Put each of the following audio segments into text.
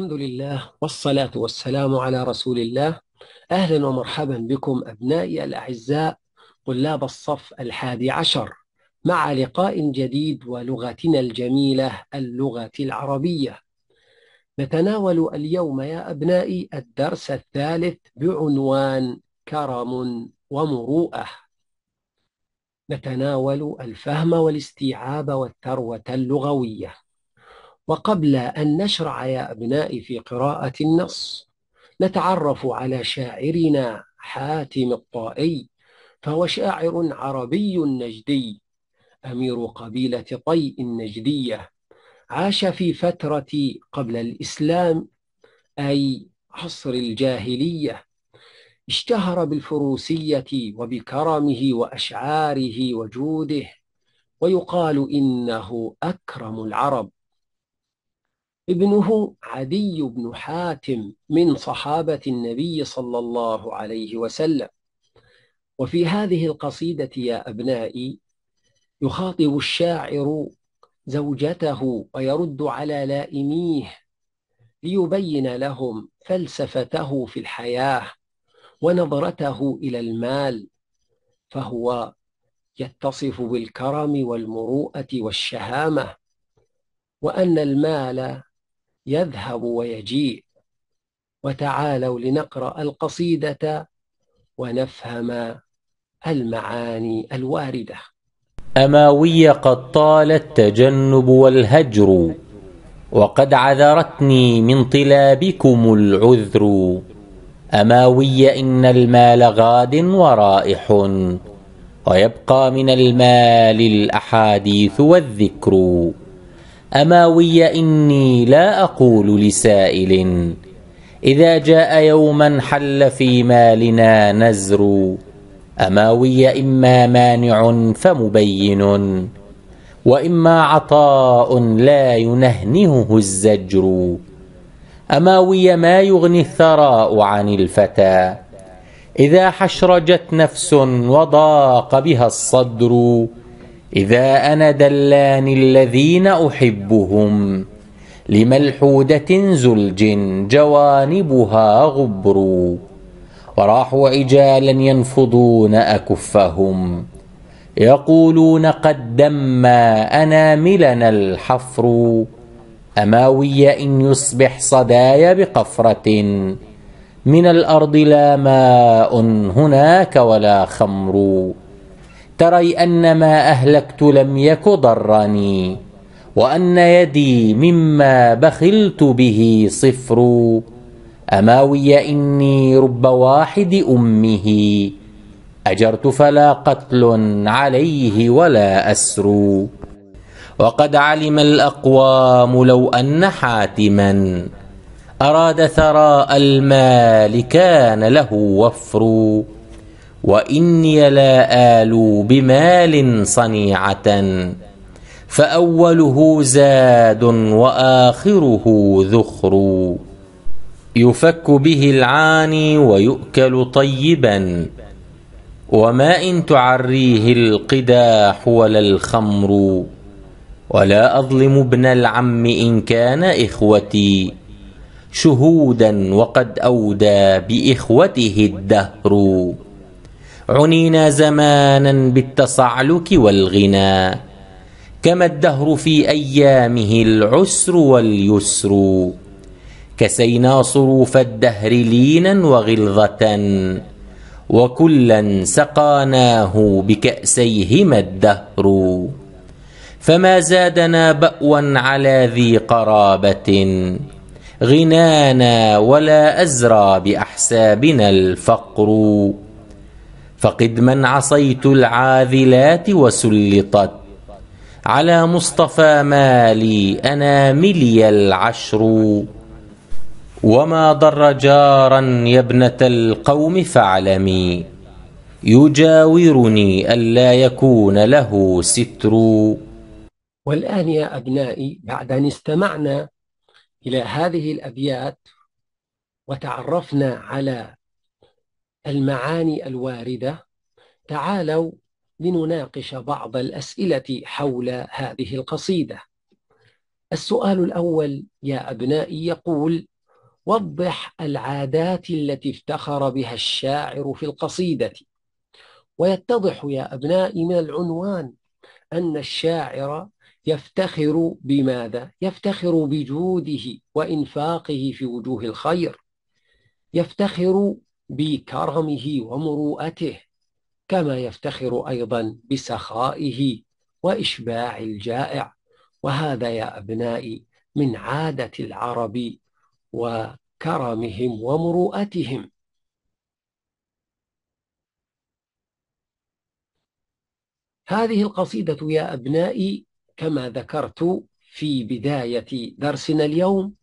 الحمد لله والصلاة والسلام على رسول الله. أهلا ومرحبا بكم أبنائي الأعزاء طلاب الصف الحادي عشر مع لقاء جديد ولغتنا الجميلة اللغة العربية. نتناول اليوم يا أبنائي الدرس الثالث بعنوان كرم ومروءة. نتناول الفهم والاستيعاب والثروة اللغوية. وقبل أن نشرع يا أبنائي في قراءة النص نتعرف على شاعرنا حاتم الطائي فهو شاعر عربي نجدي أمير قبيلة طيء النجدية عاش في فترة قبل الإسلام أي عصر الجاهلية. اشتهر بالفروسية وبكرمه وأشعاره وجوده ويقال إنه أكرم العرب. ابنه عدي بن حاتم من صحابة النبي صلى الله عليه وسلم. وفي هذه القصيدة يا أبنائي يخاطب الشاعر زوجته ويرد على لائميه ليبين لهم فلسفته في الحياة ونظرته إلى المال فهو يتصف بالكرم والمروءة والشهامة وأن المال يذهب ويجيء. وتعالوا لنقرأ القصيدة ونفهم المعاني الواردة. أماوي قد طال التجنب والهجر وقد عذرتني من طلابكم العذر. أماوي إن المال غاد ورائح ويبقى من المال الأحاديث والذكر. أماوي إني لا أقول لسائل. إذا جاء يوما حل في مالنا نزر. أماوي إما مانع فمبين وإما عطاء لا ينهنهه الزجر. أماوي ما يغني الثراء عن الفتى. إذا حشرجت نفس وضاق بها الصدر. إذا أنا دلان الذين أحبهم لملحودة زلج جوانبها غبر وراحوا عجالا ينفضون أكفهم. يقولون قد دم أناملنا الحفر أماوي إن يصبح صدايا بقفرة؟ من الأرض لا ماء هناك ولا خمر. تري أن ما أهلكت لم يك ضرني وأن يدي مما بخلت به صفر. أماوي إني رب واحد أمه أجرت فلا قتل عليه ولا أسر. وقد علم الأقوام لو أن حاتما أراد ثراء المال كان له وفر. وإني لا آل بمال صنيعة فأوله زاد وآخره ذخر. يفك به العاني ويؤكل طيبا. وما إن تعريه القداح ولا الخمر. ولا أظلم ابن العم إن كان إخوتي. شهودا وقد أودى بإخوته الدهر. عنينا زمانا بالتصعلك والغنى كما الدهر في أيامه العسر واليسر كسينا صروف الدهر لينا وغلظة وكلا سقاناه بكأسيهما الدهر. فما زادنا بأوا على ذي قرابة غنانا ولا أزرى بأحسابنا الفقر. فقد من عصيت العاذلات وسلطت. على مصطفى مالي أناملي العشر. وما ضر جارا يا ابنة القوم فاعلمي. يجاورني ألا يكون له ستر. والآن يا أبنائي بعد أن استمعنا إلى هذه الأبيات وتعرفنا على المعاني الواردة تعالوا لنناقش بعض الأسئلة حول هذه القصيدة. السؤال الأول يا أبنائي يقول وضح العادات التي افتخر بها الشاعر في القصيدة. ويتضح يا أبنائي من العنوان أن الشاعر يفتخر بماذا؟ يفتخر بجوده وإنفاقه في وجوه الخير. يفتخر بكرمه ومروءته كما يفتخر أيضا بسخائه وإشباع الجائع. وهذا يا أبنائي من عادة العرب وكرمهم ومروءتهم. هذه القصيدة يا أبنائي كما ذكرت في بداية درسنا اليوم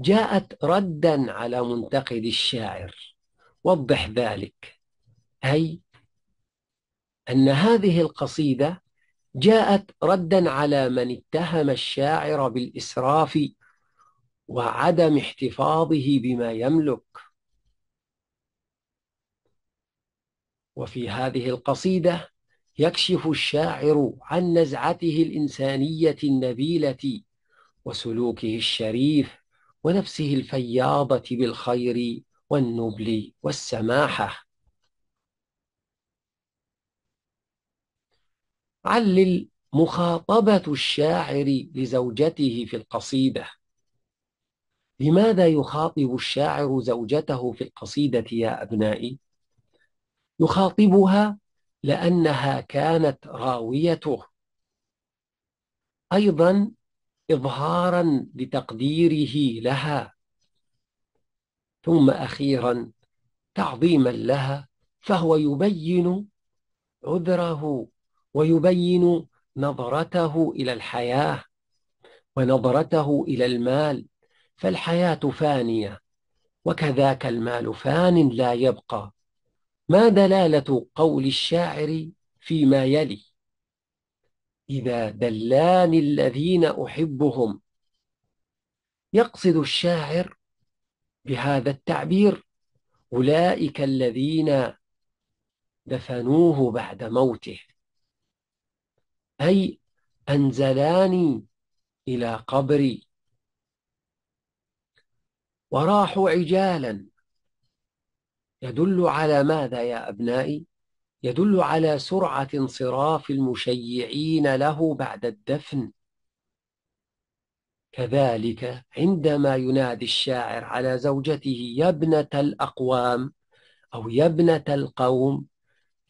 جاءت ردا على منتقد الشاعر. وضح ذلك. أي أن هذه القصيدة جاءت ردا على من اتهم الشاعر بالإسراف وعدم احتفاظه بما يملك. وفي هذه القصيدة يكشف الشاعر عن نزعته الإنسانية النبيلة وسلوكه الشريف ونفسه الفياضة بالخير والنبل والسماحة علل مخاطبة الشاعر لزوجته في القصيدة. لماذا يخاطب الشاعر زوجته في القصيدة يا أبنائي؟ يخاطبها لأنها كانت راويته. أيضا إظهارا لتقديره لها. ثم أخيرا تعظيما لها فهو يبين عذره ويبين نظرته إلى الحياة ونظرته إلى المال فالحياة فانية وكذاك المال فان لا يبقى. ما دلالة قول الشاعر فيما يلي؟ إذا دلاني الذين أحبهم. يقصد الشاعر بهذا التعبير أولئك الذين دفنوه بعد موته. أي أنزلاني إلى قبري. وراحوا عجالا. يدل على ماذا يا أبنائي؟ يدل على سرعة انصراف المشيعين له بعد الدفن. كذلك عندما ينادي الشاعر على زوجته يا ابنة الأقوام أو يا ابنة القوم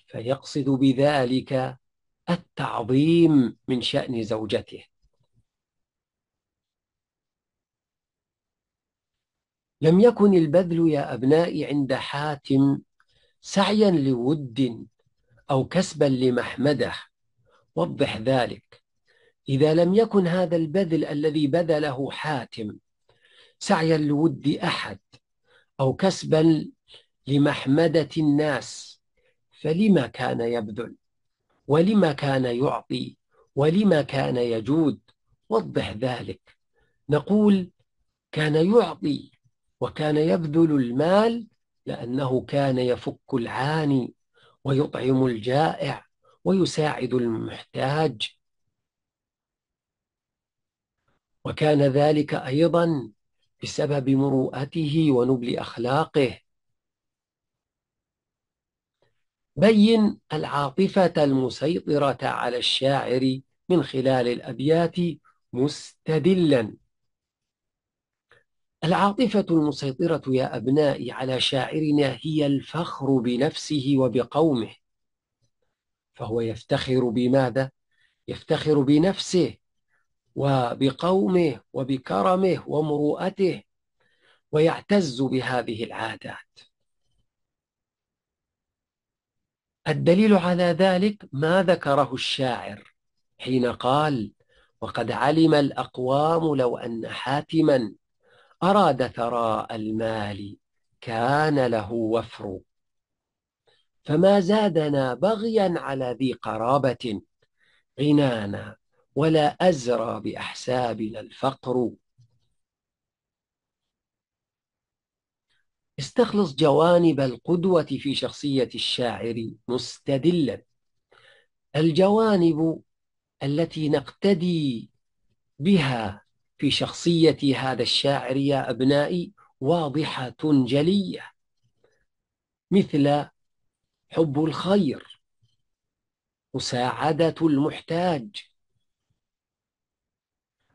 فيقصد بذلك التعظيم من شأن زوجته. لم يكن البذل يا أبنائي عند حاتم سعيا لود أو كسبا لمحمده. وضح ذلك. إذا لم يكن هذا البذل الذي بذله حاتم سعيا لود أحد أو كسبا لمحمدة الناس فلما كان يبذل؟ ولما كان يعطي؟ ولما كان يجود؟ وضح ذلك. نقول كان يعطي وكان يبذل المال لأنه كان يفك العاني ويطعم الجائع ويساعد المحتاج. وكان ذلك أيضا بسبب مروءته ونبل أخلاقه. بين العاطفة المسيطرة على الشاعر من خلال الأبيات مستدلا. العاطفة المسيطرة يا أبنائي على شاعرنا هي الفخر بنفسه وبقومه فهو يفتخر بماذا؟ يفتخر بنفسه. وبقومه وبكرمه ومروءته ويعتز بهذه العادات. الدليل على ذلك ما ذكره الشاعر حين قال وقد علم الأقوام لو أن حاتما أراد ثراء المال كان له وفر. فما زادنا بغيا على ذي قرابة غنانا ولا أزرى بأحسابنا الفقر. استخلص جوانب القدوة في شخصية الشاعر مستدلا. الجوانب التي نقتدي بها في شخصية هذا الشاعر يا أبنائي واضحة جلية. مثل حب الخير مساعدة المحتاج.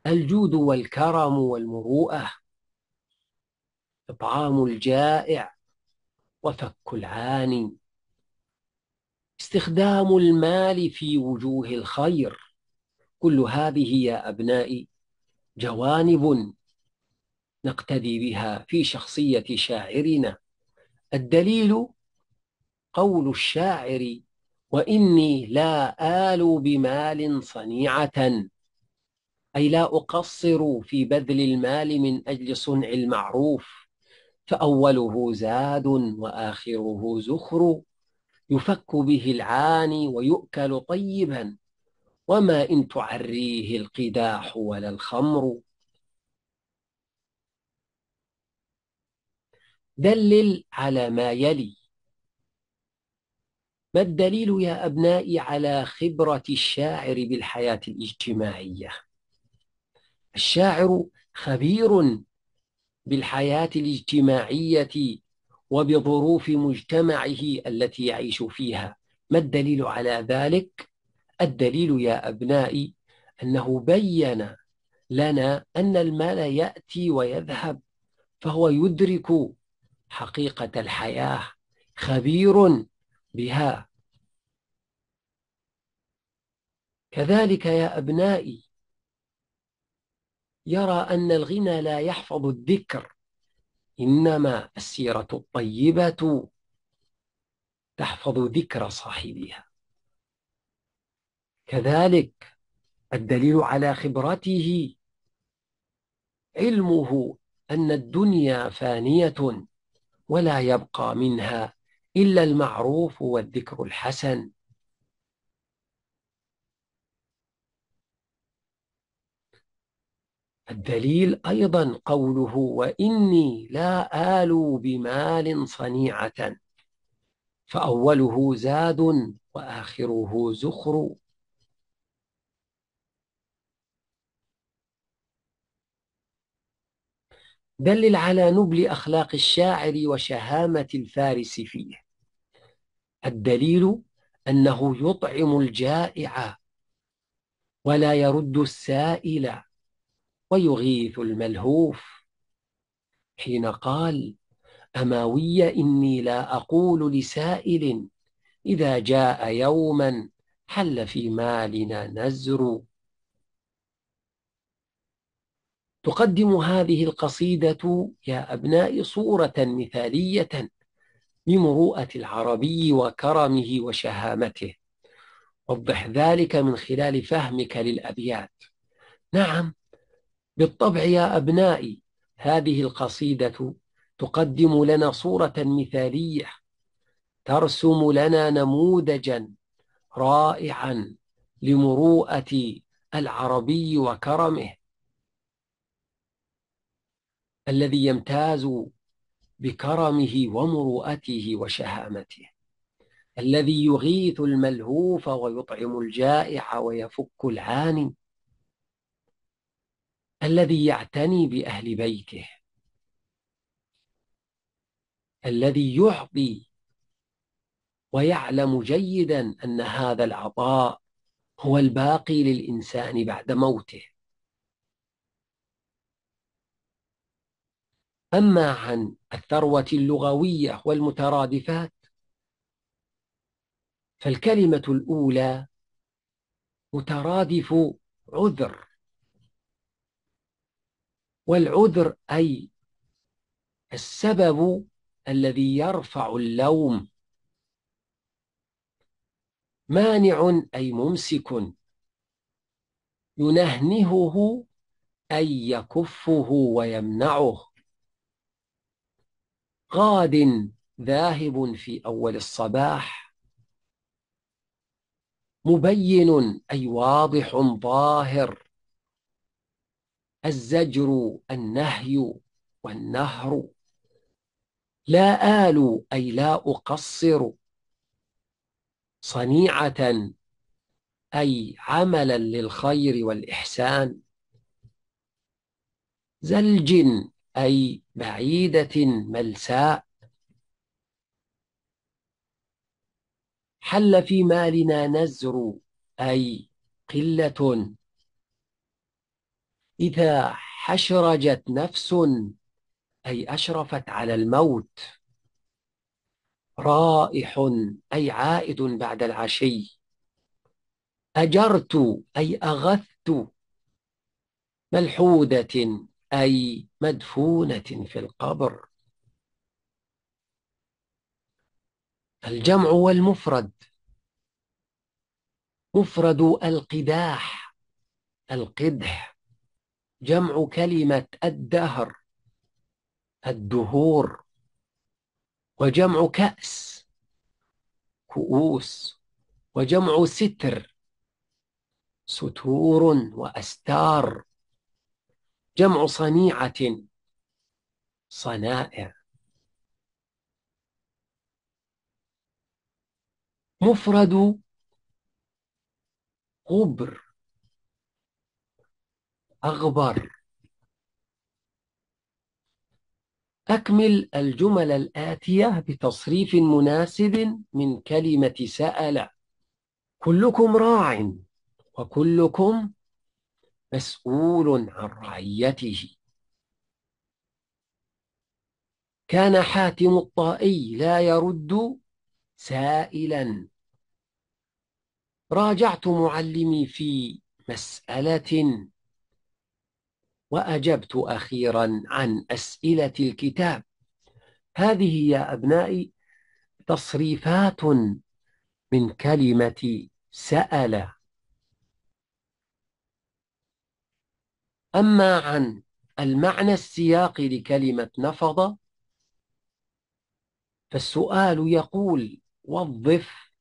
الجود والكرم والمروءة إطعام الجائع وفك العاني استخدام المال في وجوه الخير. كل هذه يا أبنائي جوانب نقتدي بها في شخصية شاعرنا. الدليل قول الشاعر وإني لا آل بمال صنيعة أي لا أقصر في بذل المال من أجل صنع المعروف فأوله زاد وآخره زخر يفك به العاني ويؤكل طيبا وما إن تعريه القداح ولا الخمر. دلل على ما يلي. ما الدليل يا أبنائي على خبرة الشاعر بالحياة الاجتماعية؟ الشاعر خبير بالحياة الاجتماعية وبظروف مجتمعه التي يعيش فيها. ما الدليل على ذلك؟ الدليل يا أبنائي أنه بين لنا أن المال يأتي ويذهب فهو يدرك حقيقة الحياة. خبير بها. كذلك يا أبنائي يرى أن الغنى لا يحفظ الذكر إنما السيرة الطيبة تحفظ ذكر صاحبها. كذلك الدليل على خبرته علمه أن الدنيا فانية ولا يبقى منها إلا المعروف والذكر الحسن. الدليل أيضا قوله وإني لا آل بمال صنيعة فأوله زاد وآخره زخر. دلل على نبل أخلاق الشاعر وشهامة الفارس فيه. الدليل أنه يطعم الجائع ولا يرد السائل. ويغيث الملهوف. حين قال أماوي إني لا أقول لسائل إذا جاء يوما حل في مالنا نزر. تقدم هذه القصيدة يا أبناء صورة مثالية لمروءة العربي وكرمه وشهامته. وضح ذلك من خلال فهمك للأبيات. نعم بالطبع يا أبنائي هذه القصيدة تقدم لنا صورة مثالية ترسم لنا نموذجا رائعا لمروءة العربي وكرمه. الذي يمتاز بكرمه ومروءته وشهامته. الذي يغيث الملهوف ويطعم الجائع ويفك العاني الذي يعتني بأهل بيته. الذي يعطي ويعلم جيدا أن هذا العطاء هو الباقي للإنسان بعد موته. أما عن الثروة اللغوية والمترادفات فالكلمة الأولى مترادف عذر. والعذر أي السبب الذي يرفع اللوم. مانع أي ممسك. ينهنهه أي يكفه ويمنعه. غاد ذاهب في أول الصباح. مبين أي واضح ظاهر. الزجر النهي والنهر. لا آل أي لا أقصر. صنيعة أي عملا للخير والإحسان. زلج أي بعيدة ملساء. حل في مالنا نزر أي قلة. إذا حشرجت نفس أي أشرفت على الموت رائح أي عائد بعد العشي. أجرت أي أغثت ملحودة أي مدفونة في القبر. الجمع والمفرد. مفرد القداح القدح. جمع كلمة الدهر الدهور وجمع كأس كؤوس وجمع ستر ستور وأستار جمع صنيعة صنائع. مفرد غبر. أغبر. أكمل الجمل الآتية بتصريف مناسب من كلمة سأل. كلكم راع وكلكم مسؤول عن رعيته. كان حاتم الطائي لا يرد سائلا. راجعت معلمي في مسألة وأجبت أخيرا عن أسئلة الكتاب. هذه يا أبنائي تصريفات من كلمة سأل. أما عن المعنى السياقي لكلمة نفض فالسؤال يقول وظف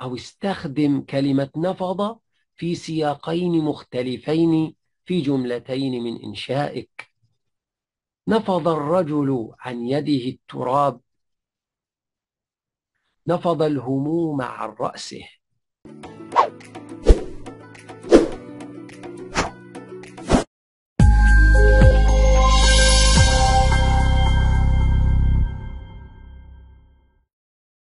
أو استخدم كلمة نفض في سياقين مختلفين في جملتين من إنشائك. نفض الرجل عن يده التراب. نفض الهموم عن رأسه.